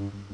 Mm-hmm.